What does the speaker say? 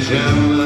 vision